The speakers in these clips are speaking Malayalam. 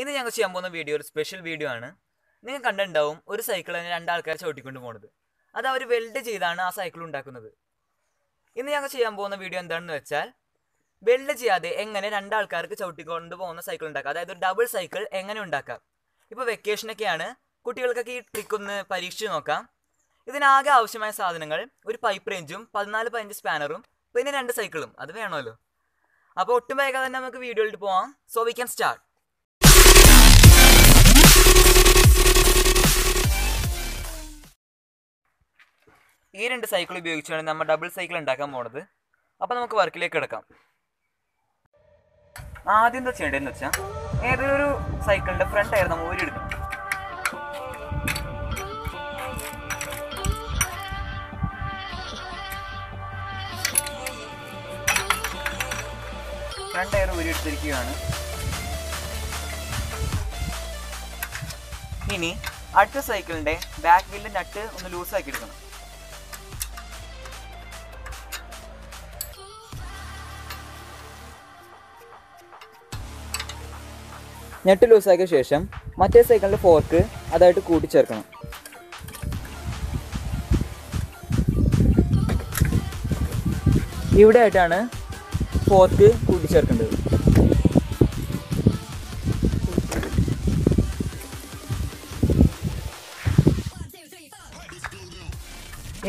ഇന്ന് ഞങ്ങൾ ചെയ്യാൻ പോകുന്ന വീഡിയോ ഒരു സ്പെഷ്യൽ വീഡിയോ ആണ്. നിങ്ങൾ കണ്ടിട്ടുണ്ടാവും ഒരു സൈക്കിൾ തന്നെ രണ്ടാൾക്കാർ ചവിട്ടിക്കൊണ്ട് പോകുന്നത് അത് അവർ വെൽഡ് ചെയ്താണ് ആ സൈക്കിൾ ഉണ്ടാക്കുന്നത്. ഇന്ന് ഞങ്ങൾ ചെയ്യാൻ പോകുന്ന വീഡിയോ എന്താണെന്ന് വെച്ചാൽ വെൽഡ് ചെയ്യാതെ എങ്ങനെ രണ്ടാൾക്കാർക്ക് ചവിട്ടിക്കൊണ്ട് പോകുന്ന സൈക്കിൾ ഉണ്ടാക്കാം. അതായത് ഒരു ഡബിൾ സൈക്കിൾ എങ്ങനെ ഉണ്ടാക്കാം. ഇപ്പോൾ വെക്കേഷനൊക്കെയാണ് കുട്ടികൾക്കൊക്കെ ഈ ട്രിക്ക് ഒന്ന് പരീക്ഷിച്ച് നോക്കാം. ഇതിനാകെ ആവശ്യമായ സാധനങ്ങൾ ഒരു പൈപ്പ് റേഞ്ചും പതിനാല് പതിനഞ്ച് സ്പാനറും പിന്നെ രണ്ട് സൈക്കിളും അത് വേണമല്ലോ. അപ്പോൾ ഒട്ടും വേഗം തന്നെ നമുക്ക് വീഡിയോയിലിട്ട് പോവാം. സോ വി ക്യാൻ സ്റ്റാർട്ട് ഈ രണ്ട് സൈക്കിൾ ഉപയോഗിച്ചാണ് നമ്മൾ ഡബിൾ സൈക്കിൾ ഉണ്ടാക്കാൻ പോണത്. അപ്പോൾ നമുക്ക് വർക്കിലേക്ക് കിടക്കാം. ആദ്യം എന്താ ചെയ്യേണ്ടതെന്ന് വെച്ചാൽ ഏതൊരു ഒരു സൈക്കിളിന്റെ ഫ്രണ്ട് ടയർ നമ്മൾ ഊരിയെടുക്കണം. Front tyre ഊരിയെടുത്തിരിക്കുകയാണ്. ഇനി അടുത്ത സൈക്കിളിന്റെ ബാക്ക് വീലിന്റെ നട്ട് ഒന്ന് ലൂസാക്കി എടുക്കണം. നെറ്റ് ലൂസാക്കിയ ശേഷം മറ്റേ സൈക്കിളിന്റെ ഫോർക്ക് അതായിട്ട് കൂട്ടിച്ചേർക്കണം. ഇവിടെ ആയിട്ടാണ് ഫോർക്ക് കൂട്ടിച്ചേർക്കേണ്ടത്.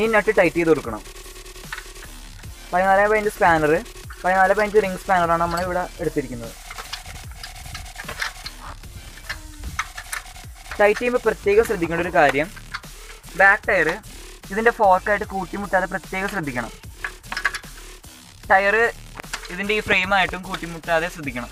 ഈ നട്ട് ടൈറ്റ് ചെയ്ത് കൊടുക്കണം. പതിനാല് പതിനഞ്ച് സ്പാനർ പതിനാല് പതിനഞ്ച് റിംഗ് സ്പാനറാണ് നമ്മൾ ഇവിടെ എടുത്തിരിക്കുന്നത്. ടൈറ്റ് ചെയ്യുമ്പോൾ പ്രത്യേകം ശ്രദ്ധിക്കേണ്ട ഒരു കാര്യം. ബാക്ക് ടയർ ഇതിന്റെ ഫോർക്കായിട്ട് കൂട്ടിമുട്ടാതെ പ്രത്യേകം ശ്രദ്ധിക്കണം. ടയർ ഇതിന്റെ ഈ ഫ്രെയിമായിട്ടും കൂട്ടിമുട്ടാതെ ശ്രദ്ധിക്കണം.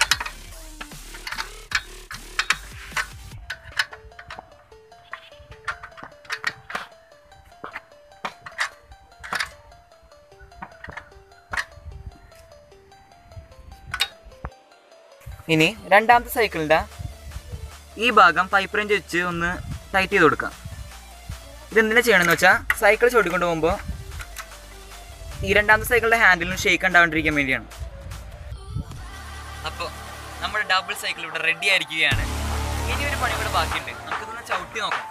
ഇനി രണ്ടാമത്തെ സൈക്കിളിന്റെ ഈ ഭാഗം പൈപ്പ് റേഞ്ച് വെച്ച് ഒന്ന് ടൈറ്റ് ചെയ്ത് കൊടുക്കാം. ഇതെന്തിനാ ചെയ്യണമെന്ന് വെച്ചാൽ സൈക്കിൾ ചവിട്ടിക്കൊണ്ട് പോകുമ്പോൾ ഈ രണ്ടാമത്തെ സൈക്കിളിന്റെ ഹാൻഡിലിന് ഷേക്ക് ഉണ്ടാവാണ്ടിരിക്കാൻ വേണ്ടിയാണ്. അപ്പോൾ നമ്മുടെ ഡബിൾ സൈക്കിൾ ഇവിടെ റെഡി ആയിരിക്കുകയാണ്. ഇനി ഒരു പണി ഇവിടെ ബാക്കിയുണ്ട്. നമുക്കിതൊന്ന് ചവിട്ടി നോക്കാം.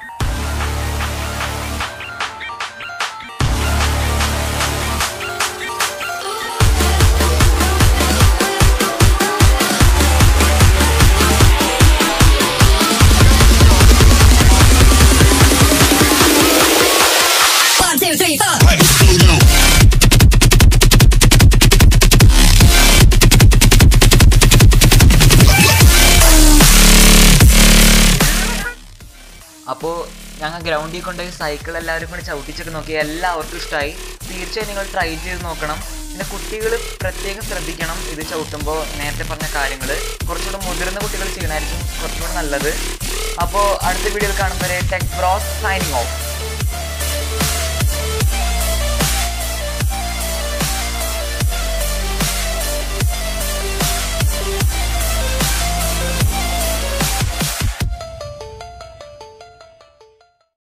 അപ്പോൾ ഞങ്ങൾ ഗ്രൗണ്ടിൽ കൊണ്ടുപോയി സൈക്കിൾ എല്ലാവരും കൂടി ചവിട്ടിച്ചൊക്കെ നോക്കി. എല്ലാവർക്കും ഇഷ്ടമായി തീർച്ചയായും നിങ്ങൾ ട്രൈ ചെയ്ത് നോക്കണം. പിന്നെ കുട്ടികൾ പ്രത്യേകം ശ്രദ്ധിക്കണം ഇത് ചവിട്ടുമ്പോൾ നേരത്തെ പറഞ്ഞ കാര്യങ്ങൾ കുറച്ചുകൂടെ മുതിർന്ന കുട്ടികൾ ചെയ്യണമായിരിക്കും കുറച്ചുകൂടെ നല്ലത്. അപ്പോൾ അടുത്ത വീഡിയോയിൽ കാണുന്നവരെ ടെക് ബ്രോസ് സൈനിങ് ഓഫ്